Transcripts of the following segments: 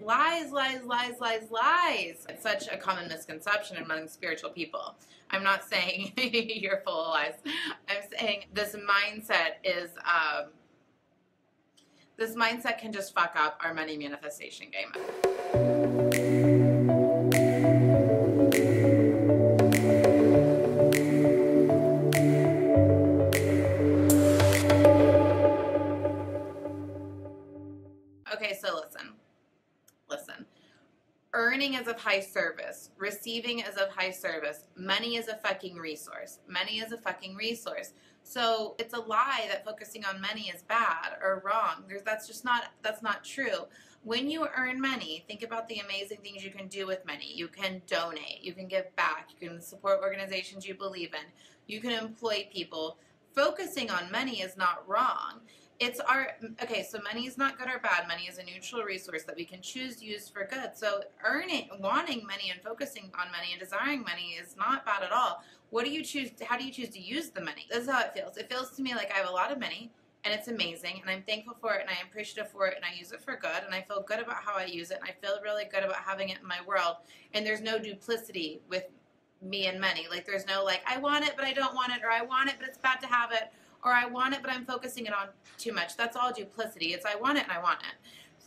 lies, lies, lies, lies, lies, lies. It's such a common misconception among spiritual people. I'm not saying you're full of lies. I'm saying this mindset is, um, this mindset can just fuck up our money manifestation game. Earning is of high service. Receiving is of high service. Money is a fucking resource. Money is a fucking resource. So it's a lie that focusing on money is bad or wrong. There's, that's just not that's not true. When you earn money, think about the amazing things you can do with money. You can donate, you can give back, you can support organizations you believe in, you can employ people. Focusing on money is not wrong it's our okay so money is not good or bad. Money is a neutral resource that we can choose to use for good. So earning wanting money and focusing on money and desiring money is not bad at all. What do you choose how do you choose to use the money? This is how it feels. It feels to me like i have a lot of money and it's amazing and i'm thankful for it and i'm appreciative for it and i use it for good and i feel good about how i use it and i feel really good about having it in my world. And there's no duplicity with me and money. Like there's no like i want it but i don't want it or i want it but it's bad to have it or I want it, but I'm focusing it on too much. That's all duplicity. It's I want it and I want it.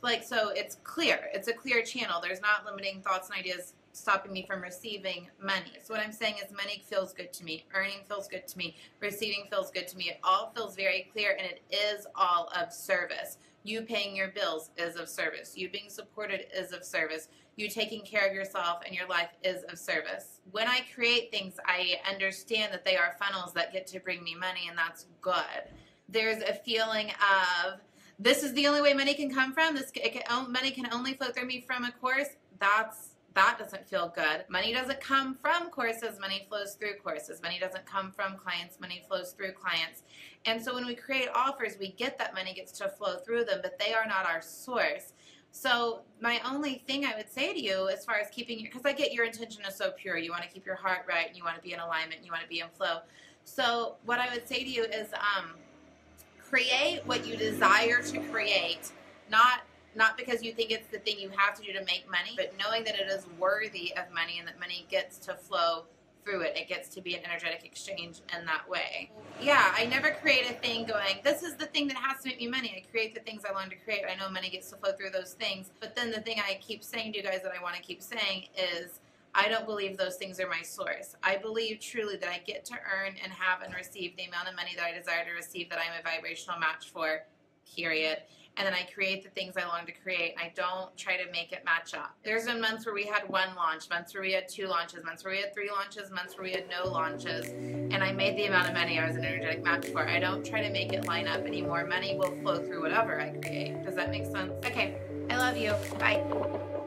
Like, so it's clear. It's a clear channel. There's not limiting thoughts and ideas stopping me from receiving money. So what I'm saying is money feels good to me. Earning feels good to me. Receiving feels good to me. It all feels very clear and it is all of service. You paying your bills is of service. You being supported is of service. You taking care of yourself and your life is of service. When I create things, I understand that they are funnels that get to bring me money, and that's good. There's a feeling of this is the only way money can come from. This can, money can only flow through me from a course. That's that doesn't feel good. Money doesn't come from courses, money flows through courses. Money doesn't come from clients, money flows through clients. And so when we create offers, we get that money gets to flow through them, but they are not our source. So my only thing I would say to you as far as keeping your, because I get your intention is so pure. You want to keep your heart right and you want to be in alignment and you want to be in flow. So what I would say to you is um, create what you desire to create, not not because you think it's the thing you have to do to make money, but knowing that it is worthy of money and that money gets to flow through it. It gets to be an energetic exchange in that way. Yeah, I never create a thing going, this is the thing that has to make me money. I create the things I learn to create. I know money gets to flow through those things. But then the thing I keep saying to you guys that I want to keep saying is, I don't believe those things are my source. I believe truly that I get to earn and have and receive the amount of money that I desire to receive that I'm a vibrational match for, period and then I create the things I long to create. I don't try to make it match up. There's been months where we had one launch, months where we had two launches, months where we had three launches, months where we had no launches, and I made the amount of money I was an energetic match for. I don't try to make it line up anymore. Money will flow through whatever I create. Does that make sense? Okay, I love you. Bye.